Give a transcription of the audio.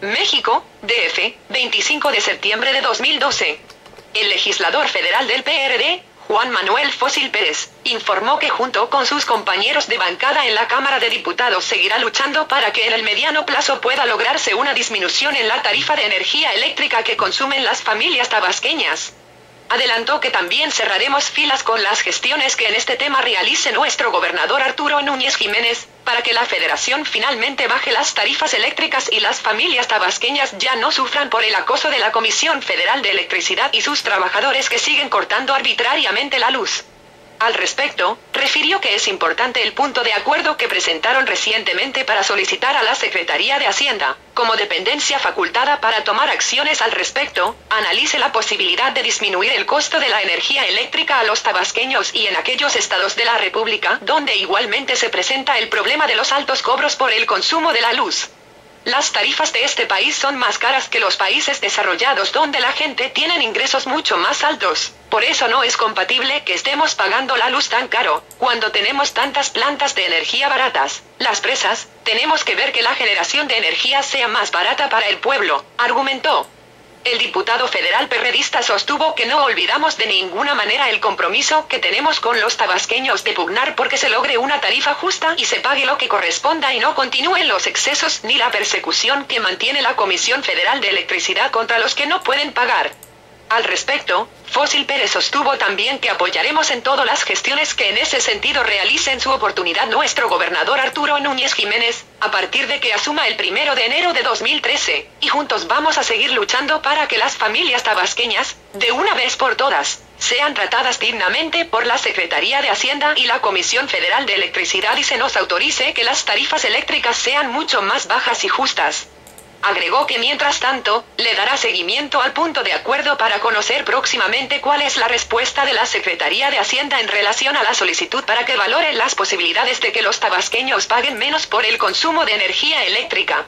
México, DF, 25 de septiembre de 2012. El legislador federal del PRD, Juan Manuel Fósil Pérez, informó que junto con sus compañeros de bancada en la Cámara de Diputados seguirá luchando para que en el mediano plazo pueda lograrse una disminución en la tarifa de energía eléctrica que consumen las familias tabasqueñas. Adelantó que también cerraremos filas con las gestiones que en este tema realice nuestro gobernador Arturo Núñez Jiménez, para que la federación finalmente baje las tarifas eléctricas y las familias tabasqueñas ya no sufran por el acoso de la Comisión Federal de Electricidad y sus trabajadores que siguen cortando arbitrariamente la luz. Al respecto, refirió que es importante el punto de acuerdo que presentaron recientemente para solicitar a la Secretaría de Hacienda, como dependencia facultada para tomar acciones al respecto, analice la posibilidad de disminuir el costo de la energía eléctrica a los tabasqueños y en aquellos estados de la República donde igualmente se presenta el problema de los altos cobros por el consumo de la luz. Las tarifas de este país son más caras que los países desarrollados donde la gente tiene ingresos mucho más altos. Por eso no es compatible que estemos pagando la luz tan caro, cuando tenemos tantas plantas de energía baratas. Las presas, tenemos que ver que la generación de energía sea más barata para el pueblo, argumentó. El diputado federal perredista sostuvo que no olvidamos de ninguna manera el compromiso que tenemos con los tabasqueños de pugnar porque se logre una tarifa justa y se pague lo que corresponda y no continúen los excesos ni la persecución que mantiene la Comisión Federal de Electricidad contra los que no pueden pagar. Al respecto, Fósil Pérez sostuvo también que apoyaremos en todas las gestiones que en ese sentido realice en su oportunidad nuestro gobernador Arturo Núñez Jiménez, a partir de que asuma el primero de enero de 2013, y juntos vamos a seguir luchando para que las familias tabasqueñas, de una vez por todas, sean tratadas dignamente por la Secretaría de Hacienda y la Comisión Federal de Electricidad y se nos autorice que las tarifas eléctricas sean mucho más bajas y justas. Agregó que mientras tanto, le dará seguimiento al punto de acuerdo para conocer próximamente cuál es la respuesta de la Secretaría de Hacienda en relación a la solicitud para que valoren las posibilidades de que los tabasqueños paguen menos por el consumo de energía eléctrica.